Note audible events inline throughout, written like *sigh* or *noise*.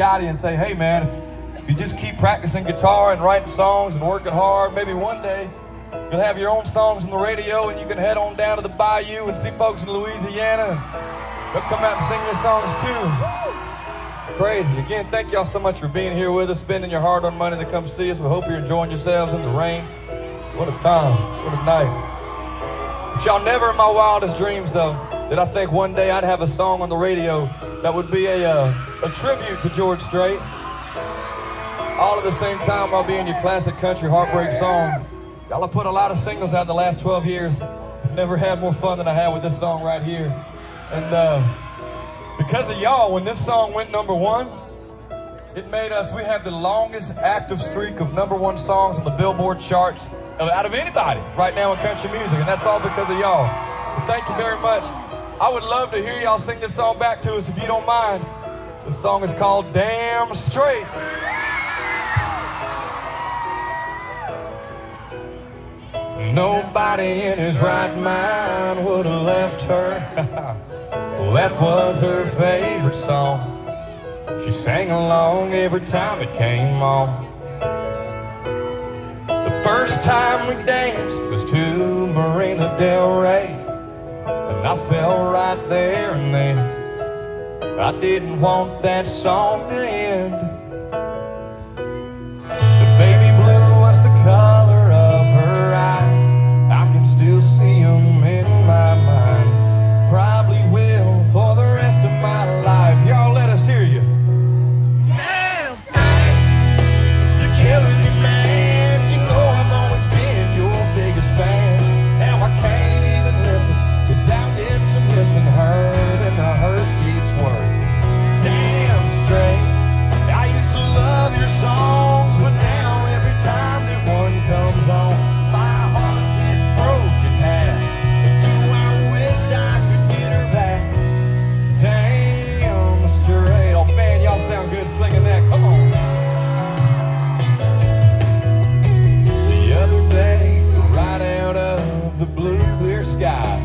Scotty and say, hey man, if, if you just keep practicing guitar and writing songs and working hard, maybe one day you'll have your own songs on the radio and you can head on down to the bayou and see folks in Louisiana they'll come out and sing your songs too. It's crazy. Again, thank y'all so much for being here with us, spending your hard-earned money to come see us. We hope you're enjoying yourselves in the rain. What a time. What a night. But y'all never in my wildest dreams, though, did I think one day I'd have a song on the radio that would be a, uh, a tribute to George Strait. All at the same time while being your classic country heartbreak song. Y'all have put a lot of singles out in the last 12 years. Never had more fun than I had with this song right here. And uh, because of y'all, when this song went number one, it made us, we have the longest active streak of number one songs on the Billboard charts out of anybody right now in country music, and that's all because of y'all. So thank you very much. I would love to hear y'all sing this song back to us if you don't mind. This song is called Damn Strait. Nobody in his right mind would have left her. *laughs* well, that was her favorite song. She sang along every time it came on. The first time we danced was to Marina Del Rey. Fell right there and then. I didn't want that song to end. The blue clear sky,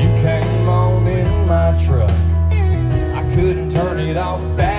you came on in my truck. I couldn't turn it off fast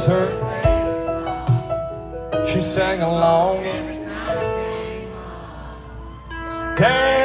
was her. She sang along. Damn